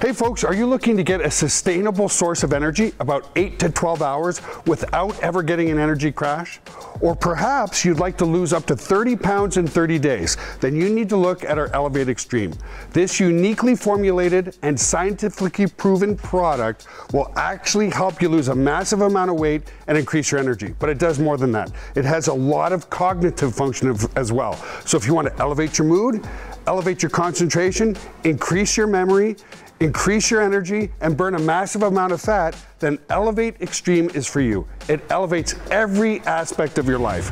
Hey folks, are you looking to get a sustainable source of energy about 8 to 12 hours without ever getting an energy crash? Or perhaps you'd like to lose up to 30 pounds in 30 days. Then you need to look at our Elevate Extreme. This uniquely formulated and scientifically proven product will actually help you lose a massive amount of weight and increase your energy. But it does more than that. It has a lot of cognitive function as well. So if you want to elevate your mood, elevate your concentration, increase your memory, increase your energy, and burn a massive amount of fat, then Elevate Extreme is for you. It elevates every aspect of your your life.